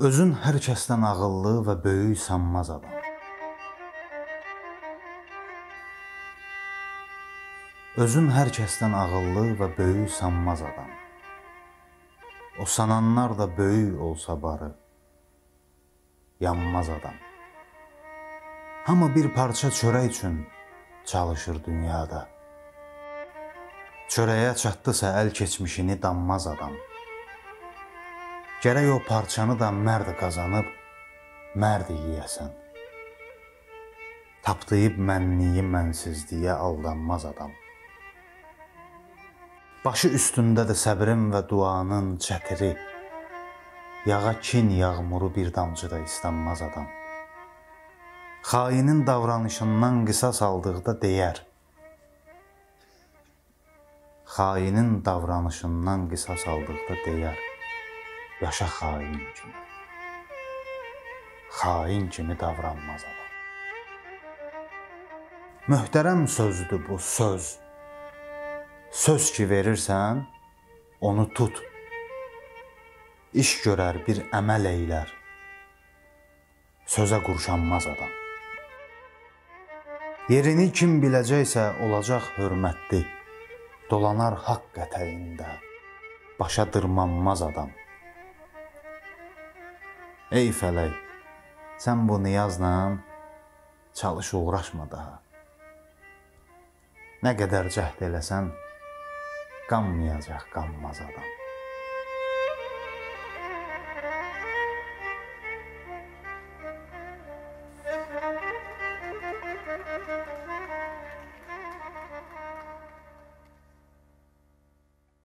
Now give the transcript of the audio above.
Özün hər kəsdən ağıllı və böyük sanmaz adam. Özün hər kəsdən ağıllı və böyük sanmaz adam. O sananlar da böyük olsa barı, yanmaz adam. Hamı bir parça çörək üçün çalışır dünyada. Çörəyə çatdısa əl keçmişini danmaz adam. Gərək o parçanı da mərd qazanıb mərd yeyəsən. Tapdıyıb mənliyi mənsizliyə aldanmaz adam. Başı üstündə də səbrin və duanın çətiri. Yağa kin yağmuru bir damcı da istanmaz adam. Xainin davranışından qisas aldıqda deyər. Xainin davranışından qisas aldıqda deyər. Yaşa xain kimi. Xain kimi davranmaz adam. Möhtərəm sözdür bu söz. Söz ki verirsən, onu tut. İş görər, bir əməl eylər. Sözə qurşanmaz adam. Yerini kim biləcəksə olacaq hörmətli. Dolanar haqq ətəyində. Başa dırmanmaz adam. Ey fələk, sən bu niyazla çalış uğraşma daha. Nə qədər cəhd eləsən, qanmayacaq qanmaz adam.